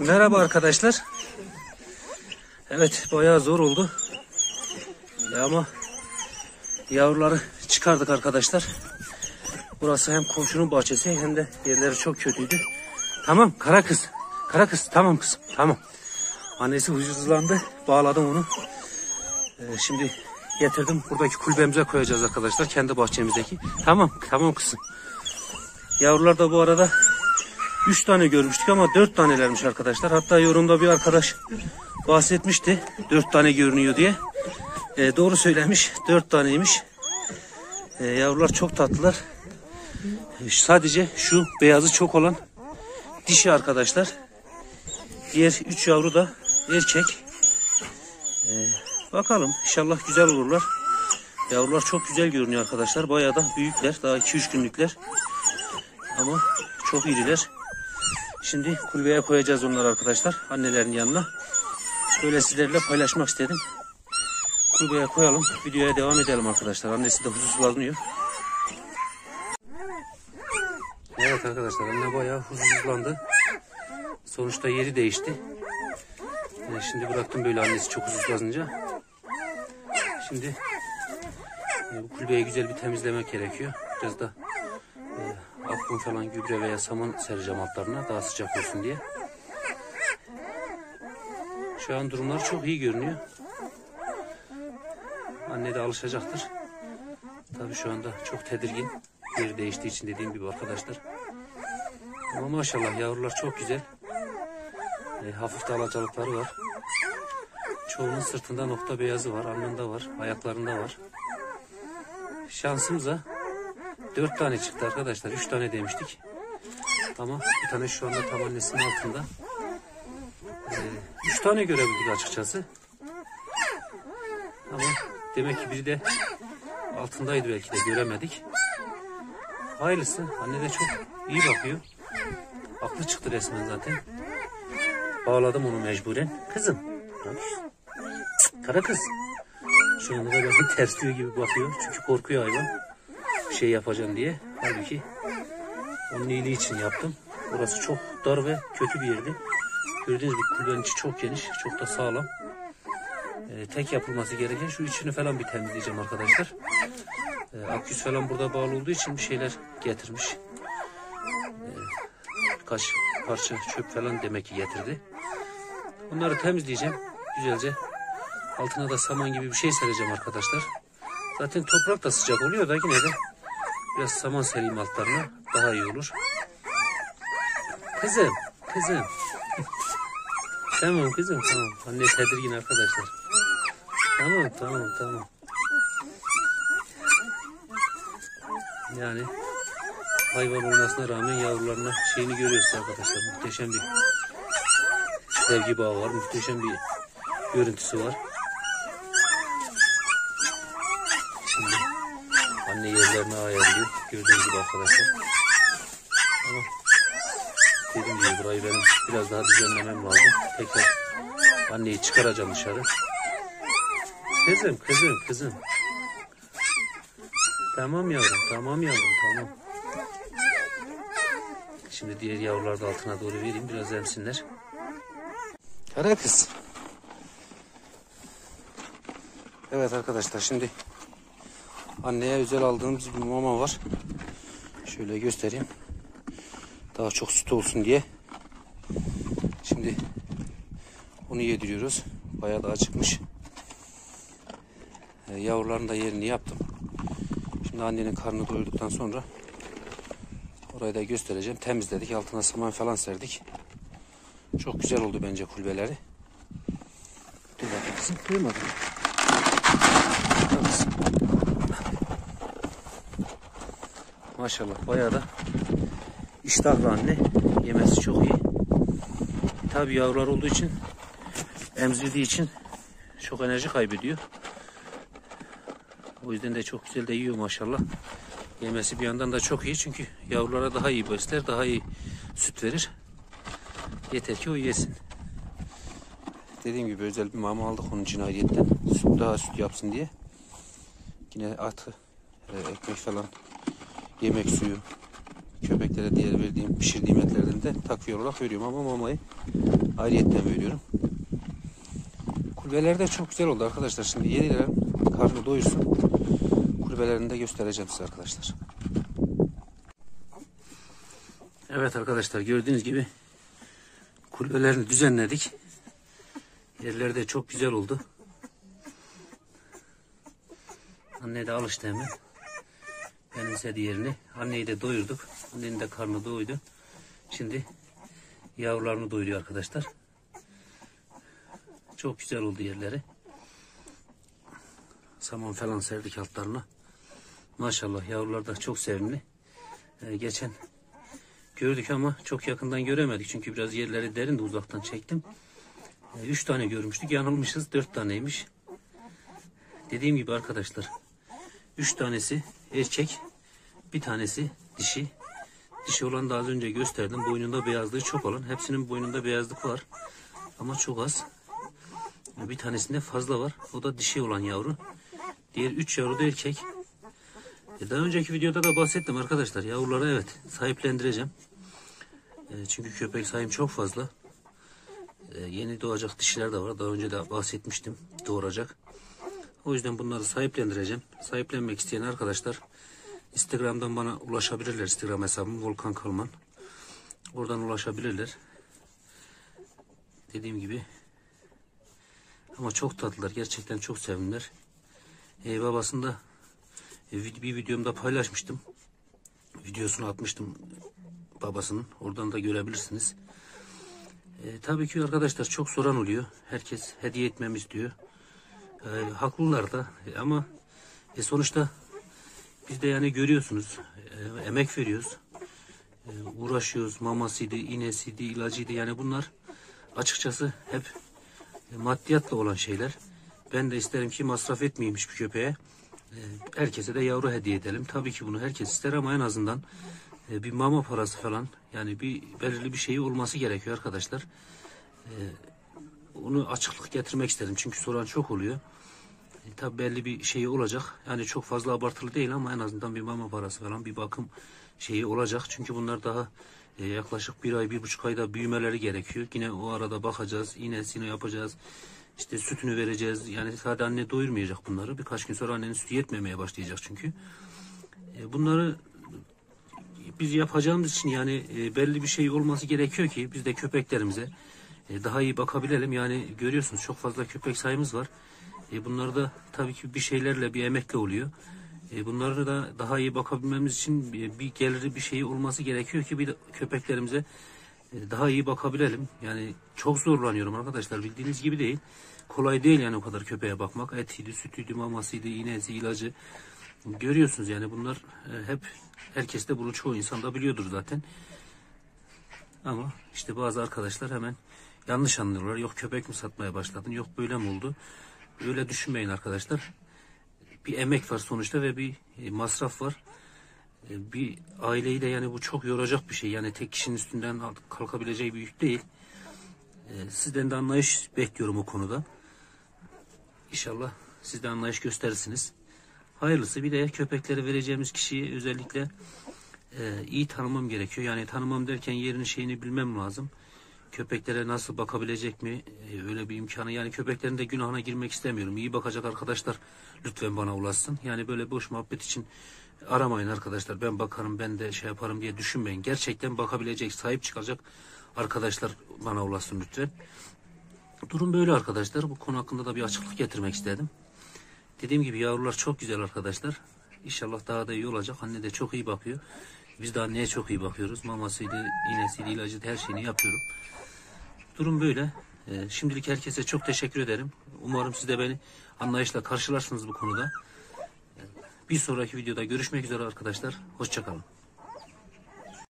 Merhaba arkadaşlar. Evet bayağı zor oldu. Ama yavruları çıkardık arkadaşlar. Burası hem komşunun bahçesi hem de yerleri çok kötüydü. Tamam kara kız. Kara kız tamam kızım tamam. Annesi huysuzlandı. Bağladım onu. Ee, şimdi getirdim. Buradaki kulübemize koyacağız arkadaşlar. Kendi bahçemizdeki. Tamam tamam kızım. Yavrular da bu arada 3 tane görmüştük ama 4 tanelermiş arkadaşlar. Hatta yorumda bir arkadaş bahsetmişti. 4 tane görünüyor diye. Ee, doğru söylemiş. 4 taneymiş. Ee, yavrular çok tatlılar. Ee, sadece şu beyazı çok olan dişi arkadaşlar. Diğer 3 yavru da erkek. Ee, bakalım inşallah güzel olurlar. Yavrular çok güzel görünüyor arkadaşlar. Bayağı da büyükler. Daha 2-3 günlükler. Ama çok iriler. Şimdi kulübeye koyacağız onları arkadaşlar. Annelerin yanına. Böyle sizlerle paylaşmak istedim. Kulübeye koyalım. Videoya devam edelim arkadaşlar. Annesi de huzursuzlanıyor. Evet arkadaşlar anne bayağı huzursuzlandı. Sonuçta yeri değişti. Ee, şimdi bıraktım böyle annesi çok huzursuzlanınca. Şimdi e, bu kulübeyi güzel bir temizlemek gerekiyor. Biraz da e, akkum falan gübre veya saman sereceğim altlarına daha sıcak olsun diye. Şu an durumlar çok iyi görünüyor. Anne de alışacaktır. Tabii şu anda çok tedirgin. Yeri değiştiği için dediğim gibi arkadaşlar. Ama maşallah yavrular çok güzel. E, hafif de alacalıkları var. Çoğunun sırtında nokta beyazı var, alnında var, ayaklarında var. Şansımıza dört tane çıktı arkadaşlar. Üç tane demiştik. Ama bir tane şu anda tam annesinin altında. E, üç tane görebildik açıkçası. Ama demek ki biri de altındaydı belki de göremedik. Hayırlısı. Anne de çok iyi bakıyor. Aklı çıktı resmen zaten. Bağladım onu mecburen. Kızım. Kara kız. Şu anda da tersliyor gibi bakıyor. Çünkü korkuyor hayvan. Şey yapacağım diye. Halbuki onun iyiliği için yaptım. Burası çok dar ve kötü bir yerdi. Gördüğünüz gibi kulübenin içi çok geniş. Çok da sağlam. Ee, tek yapılması gereken şu içini falan bir temizleyeceğim arkadaşlar. Ee, aküs falan burada bağlı olduğu için bir şeyler getirmiş. Ee, birkaç parça çöp falan demek ki getirdi. Bunları temizleyeceğim güzelce. Altına da saman gibi bir şey sereceğim arkadaşlar. Zaten toprak da sıcak oluyor da yine de biraz saman sereyim altlarına daha iyi olur. Kızım, kızım. tamam kızım tamam. Anne tedirgin arkadaşlar. Tamam tamam tamam. Yani hayvan olmasına rağmen yavrularına şeyini görüyoruz arkadaşlar. Muhteşem bir sevgi bağı var. Muhteşem bir görüntüsü var. Anne yerlerini ayarlıyor. Gördüğünüz gibi arkadaşlar. Ama dediğim gibi burayı benim biraz daha düzenlemem lazım. Tekrar anneyi çıkaracağım dışarı. Kızım, kızım, kızım. Tamam yavrum, tamam yavrum, tamam. Şimdi diğer yavruları da altına doğru vereyim, biraz emsinler. Kara kız. Evet arkadaşlar, şimdi anneye özel aldığımız bir mama var. Şöyle göstereyim. Daha çok süt olsun diye. Şimdi onu yediriyoruz. Bayağı da acıkmış. E, yavruların da yerini yaptım. Şimdi annenin karnını doyurduktan sonra orayı da göstereceğim. Temizledik. Altına saman falan serdik. Çok güzel oldu bence kulübeleri. Dur bakayım kızım. Duymadın. Dur kızım. Maşallah bayağı da iştahlı anne. Yemesi çok iyi. Tabi yavrular olduğu için emzirdiği için çok enerji kaybediyor. O yüzden de çok güzel de yiyor maşallah. Yemesi bir yandan da çok iyi çünkü yavrulara daha iyi besler, daha iyi süt verir. Yeter ki o yesin. Dediğim gibi özel bir mama aldık onun için ayrıyetten. Süt daha süt yapsın diye. Yine atı, e, ekmek falan, yemek suyu, köpeklere diğer verdiğim, pişirdiğim etlerden de takviye olarak veriyorum ama mamayı ayrıyetten veriyorum. Kulübeler de çok güzel oldu arkadaşlar. Şimdi yediler, karnı doyursun. Kulübelerini de göstereceğim size arkadaşlar. Evet arkadaşlar gördüğünüz gibi kulübelerini düzenledik. Yerleri de çok güzel oldu. Anne de alıştı hemen. Benimsedi yerini. Anneyi de doyurduk. Annenin de karnı doydu. Şimdi yavrularını doyuruyor arkadaşlar. Çok güzel oldu yerleri. Saman falan serdik altlarına. Maşallah yavrular da çok sevimli. Ee, geçen gördük ama çok yakından göremedik. Çünkü biraz yerleri derin de uzaktan çektim. Ee, üç tane görmüştük. Yanılmışız. Dört taneymiş. Dediğim gibi arkadaşlar. Üç tanesi erkek. Bir tanesi dişi. Dişi olan da az önce gösterdim. Boynunda beyazlığı çok olan. Hepsinin boynunda beyazlık var. Ama çok az. Bir tanesinde fazla var. O da dişi olan yavru. Diğer üç yavru da erkek. E, Daha önceki videoda da bahsettim arkadaşlar. Yavruları evet sahiplendireceğim. E, Çünkü köpek sayım çok fazla. E, Yeni doğacak dişiler de var. Daha önce de bahsetmiştim. Doğuracak. O yüzden bunları sahiplendireceğim. Sahiplenmek isteyen arkadaşlar Instagram'dan bana ulaşabilirler. Instagram hesabım Volkan Kalman. Oradan ulaşabilirler. Dediğim gibi ama çok tatlılar. Gerçekten çok sevimliler. E, babasında e, bir videomda paylaşmıştım. Videosunu atmıştım babasının. Oradan da görebilirsiniz. E, tabii ki arkadaşlar çok soran oluyor. Herkes hediye etmemi istiyor. E, haklılar da E, ama e, sonuçta biz de yani görüyorsunuz e, emek veriyoruz. E, uğraşıyoruz. Mamasıydı, iğnesiydi, ilacıydı. Yani bunlar açıkçası hep e, maddiyatla olan şeyler. Ben de isterim ki masraf etmeyeyim hiçbir köpeğe. E, Herkese de yavru hediye edelim. Tabii ki bunu herkes ister ama en azından e, bir mama parası falan yani bir belirli bir şeyi olması gerekiyor arkadaşlar. E, Onu açıklık getirmek istedim çünkü soran çok oluyor. E, tabii belli bir şeyi olacak. Yani çok fazla abartılı değil ama en azından bir mama parası falan bir bakım şeyi olacak. Çünkü bunlar daha e, yaklaşık bir ay, bir buçuk ayda büyümeleri gerekiyor. Yine o arada bakacağız, iğnesini yapacağız. İşte sütünü vereceğiz. Yani sadece anne doyurmayacak bunları. Birkaç gün sonra annenin sütü yetmemeye başlayacak çünkü. E, bunları biz yapacağımız için yani e, belli bir şey olması gerekiyor ki biz de köpeklerimize e, daha iyi bakabilelim. Yani görüyorsunuz çok fazla köpek sayımız var. E, bunlar da tabii ki bir şeylerle bir emekle oluyor. E, bunları da daha iyi bakabilmemiz için bir, bir geliri bir şeyi olması gerekiyor ki bir de köpeklerimize e, daha iyi bakabilelim. Yani çok zorlanıyorum arkadaşlar bildiğiniz gibi değil. Kolay değil yani o kadar köpeğe bakmak. Etiydi, sütüydü, mamasıydı, iğnesi, ilacı. Görüyorsunuz yani bunlar e, hep herkes de bunu çoğu insan da biliyordur zaten. Ama işte bazı arkadaşlar hemen yanlış anlıyorlar. Yok köpek mi satmaya başladın? Yok böyle mi oldu? Öyle düşünmeyin arkadaşlar. Bir emek var sonuçta ve bir e, masraf var. E, Bir aileyi de yani bu çok yoracak bir şey. Yani tek kişinin üstünden kalkabileceği bir yük değil. E, Sizden de anlayış bekliyorum o konuda. İnşallah siz de anlayış gösterirsiniz. Hayırlısı bir de köpekleri vereceğimiz kişiyi özellikle e, iyi tanımam gerekiyor. Yani tanımam derken yerini şeyini bilmem lazım. Köpeklere nasıl bakabilecek mi? E, öyle bir imkanı. Yani köpeklerin de günahına girmek istemiyorum. İyi bakacak arkadaşlar lütfen bana ulaşsın. Yani böyle boş muhabbet için aramayın arkadaşlar. Ben bakarım ben de şey yaparım diye düşünmeyin. Gerçekten bakabilecek, sahip çıkacak arkadaşlar bana ulaşsın lütfen. Durum böyle arkadaşlar. Bu konu hakkında da bir açıklık getirmek istedim. Dediğim gibi yavrular çok güzel arkadaşlar. İnşallah daha da iyi olacak. Anne de çok iyi bakıyor. Biz de anneye çok iyi bakıyoruz. Mamasıydı, iğnesiydi, ilacıydı her şeyini yapıyorum. Durum böyle. Ee, şimdilik herkese çok teşekkür ederim. Umarım siz de beni anlayışla karşılarsınız bu konuda. Ee, Bir sonraki videoda görüşmek üzere arkadaşlar. Hoşçakalın.